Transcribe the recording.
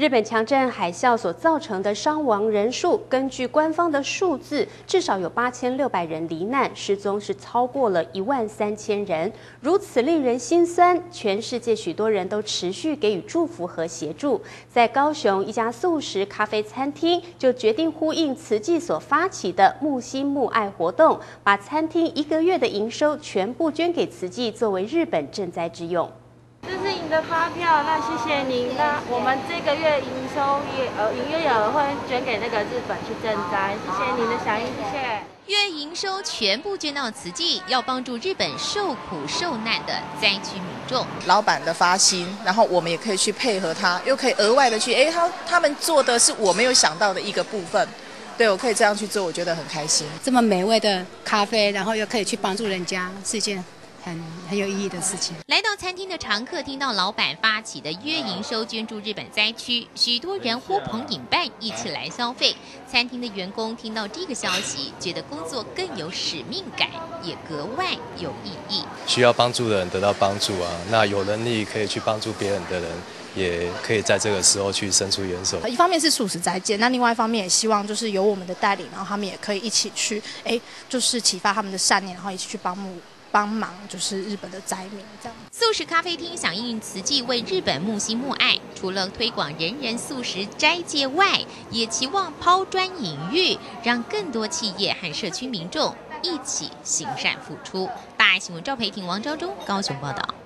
日本强震海啸所造成的伤亡人数，根据官方的数字，至少有八千六百人罹难，失踪是超过了一万三千人。如此令人心酸，全世界许多人都持续给予祝福和协助。在高雄一家素食咖啡餐厅，就决定呼应慈济所发起的木心木爱活动，把餐厅一个月的营收全部捐给慈济，作为日本赈灾之用。的发票，那谢谢您。那我们这个月营收也呃营业额会捐给那个日本去赈灾，谢谢您的响应，谢谢。月营收全部捐到慈济，要帮助日本受苦受难的灾区民众。老板的发心，然后我们也可以去配合他，又可以额外的去，哎，他他们做的是我没有想到的一个部分，对我可以这样去做，我觉得很开心。这么美味的咖啡，然后又可以去帮助人家，是一件。很很有意义的事情。来到餐厅的常客听到老板发起的月营收捐助日本灾区，许多人呼朋引伴一起来消费。餐厅的员工听到这个消息，觉得工作更有使命感，也格外有意义。需要帮助的人得到帮助啊，那有能力可以去帮助别人的人，也可以在这个时候去伸出援手。一方面是素食再见，那另外一方面也希望就是有我们的带领，然后他们也可以一起去，哎，就是启发他们的善念，然后一起去帮助。帮忙就是日本的灾民这样。素食咖啡厅响应慈济为日本木心木爱，除了推广人人素食斋戒外，也期望抛砖引玉，让更多企业和社区民众一起行善付出。大爱新闻赵培婷、王昭忠高雄报道。